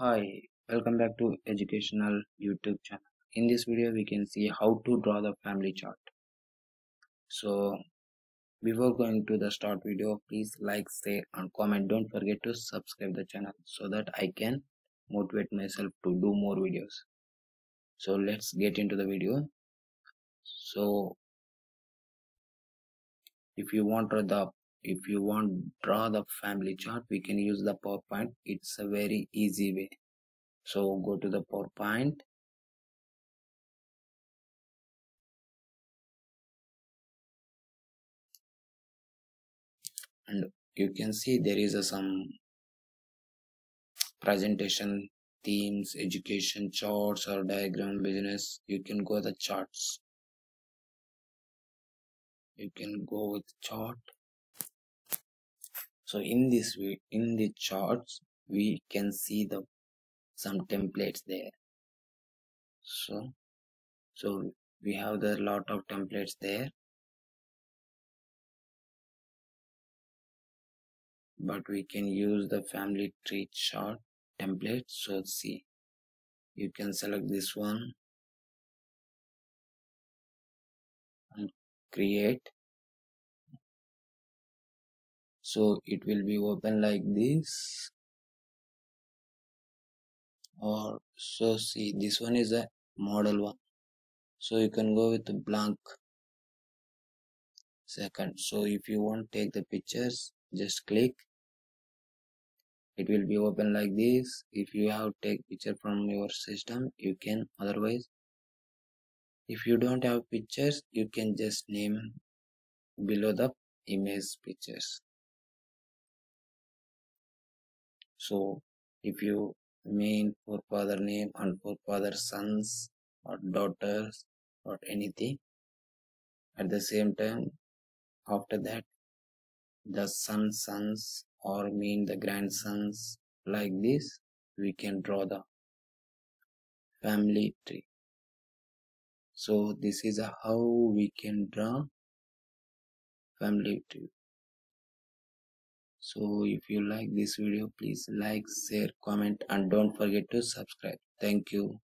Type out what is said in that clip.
Hi, welcome back to educational YouTube channel. In this video, we can see how to draw the family chart. So, before going to the start video, please like, share and comment. Don't forget to subscribe the channel so that I can motivate myself to do more videos. So, let's get into the video. So, if you want the if you want draw the family chart we can use the powerpoint. It's a very easy way. So go to the powerpoint. And you can see there is a some presentation themes education charts or diagram business. You can go the charts. You can go with chart so in this in the charts we can see the some templates there. So so we have the lot of templates there. But we can use the family tree chart template. So see you can select this one and create so it will be open like this. Or so see this one is a model one. So you can go with blank second. So if you want take the pictures. Just click. It will be open like this. If you have take picture from your system you can. Otherwise if you don't have pictures you can just name below the image pictures So if you mean for father name and for father sons or daughters or anything at the same time after that the son sons or mean the grandsons like this we can draw the family tree. So this is how we can draw family tree so if you like this video please like share comment and don't forget to subscribe. Thank you